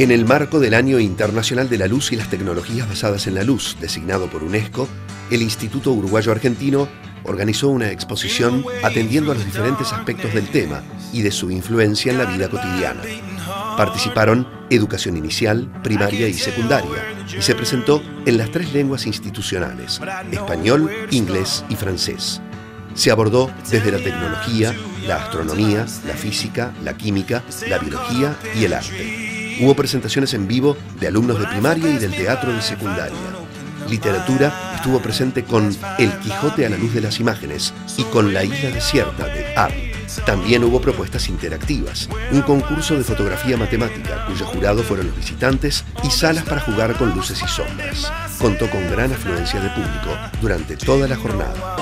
En el marco del Año Internacional de la Luz y las Tecnologías Basadas en la Luz, designado por UNESCO, el Instituto Uruguayo Argentino organizó una exposición atendiendo a los diferentes aspectos del tema y de su influencia en la vida cotidiana. Participaron educación inicial, primaria y secundaria, y se presentó en las tres lenguas institucionales, español, inglés y francés. Se abordó desde la tecnología, la astronomía, la física, la química, la biología y el arte. Hubo presentaciones en vivo de alumnos de primaria y del teatro de secundaria. Literatura estuvo presente con El Quijote a la luz de las imágenes y con La isla desierta de Art. También hubo propuestas interactivas, un concurso de fotografía matemática cuyo jurado fueron los visitantes y salas para jugar con luces y sombras. Contó con gran afluencia de público durante toda la jornada.